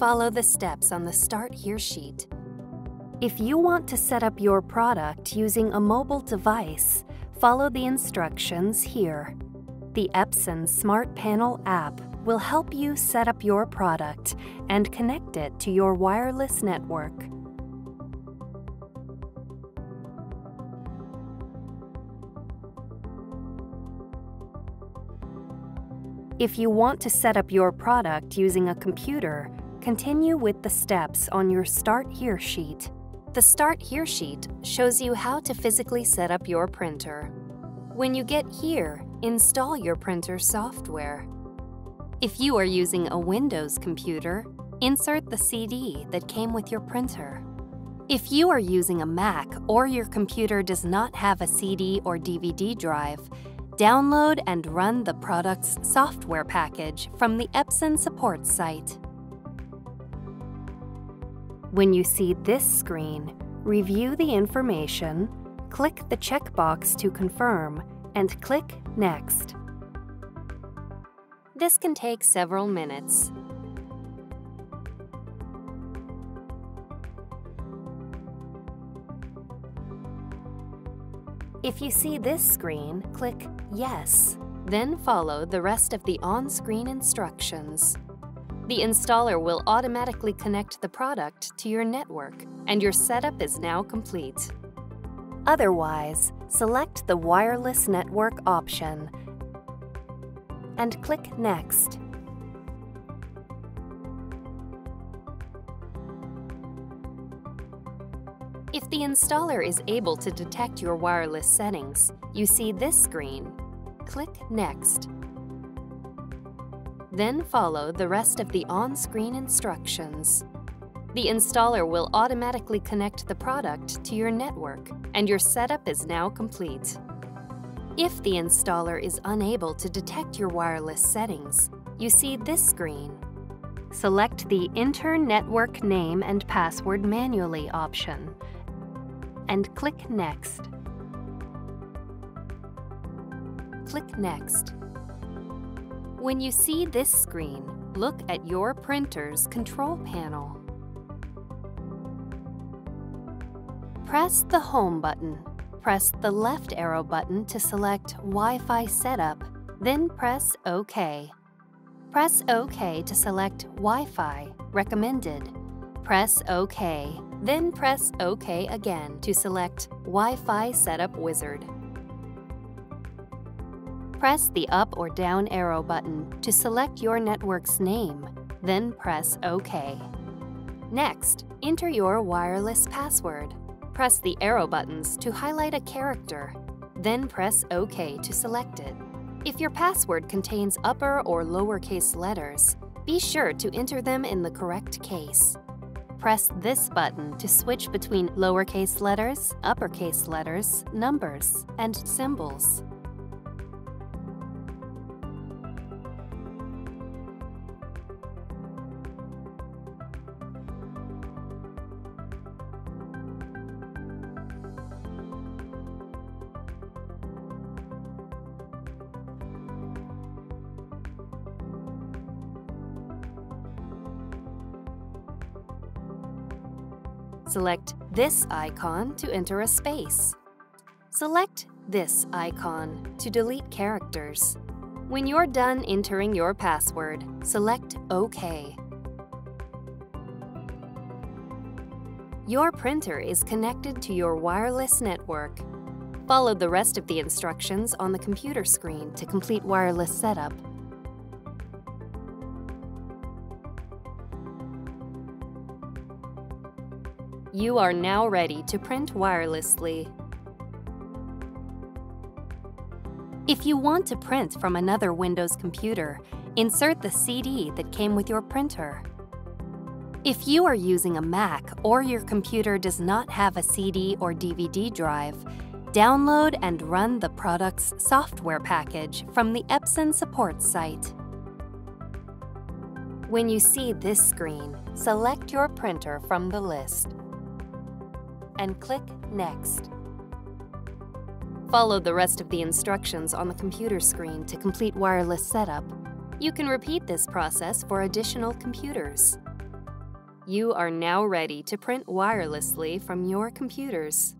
follow the steps on the Start Here sheet. If you want to set up your product using a mobile device, follow the instructions here. The Epson Smart Panel app will help you set up your product and connect it to your wireless network. If you want to set up your product using a computer, continue with the steps on your Start Here sheet. The Start Here sheet shows you how to physically set up your printer. When you get here, install your printer software. If you are using a Windows computer, insert the CD that came with your printer. If you are using a Mac or your computer does not have a CD or DVD drive, download and run the product's software package from the Epson support site. When you see this screen, review the information, click the checkbox to confirm, and click Next. This can take several minutes. If you see this screen, click Yes, then follow the rest of the on-screen instructions. The installer will automatically connect the product to your network, and your setup is now complete. Otherwise, select the Wireless Network option and click Next. If the installer is able to detect your wireless settings, you see this screen. Click Next. Then follow the rest of the on-screen instructions. The installer will automatically connect the product to your network, and your setup is now complete. If the installer is unable to detect your wireless settings, you see this screen. Select the Enter Network Name and Password Manually option and click Next. Click Next. When you see this screen, look at your printer's control panel. Press the Home button. Press the left arrow button to select Wi-Fi setup, then press OK. Press OK to select Wi-Fi, recommended. Press OK then press OK again to select Wi-Fi Setup Wizard. Press the up or down arrow button to select your network's name, then press OK. Next, enter your wireless password. Press the arrow buttons to highlight a character, then press OK to select it. If your password contains upper or lowercase letters, be sure to enter them in the correct case. Press this button to switch between lowercase letters, uppercase letters, numbers, and symbols. Select this icon to enter a space. Select this icon to delete characters. When you're done entering your password, select OK. Your printer is connected to your wireless network. Follow the rest of the instructions on the computer screen to complete wireless setup. You are now ready to print wirelessly. If you want to print from another Windows computer, insert the CD that came with your printer. If you are using a Mac or your computer does not have a CD or DVD drive, download and run the product's software package from the Epson support site. When you see this screen, select your printer from the list and click Next. Follow the rest of the instructions on the computer screen to complete wireless setup. You can repeat this process for additional computers. You are now ready to print wirelessly from your computers.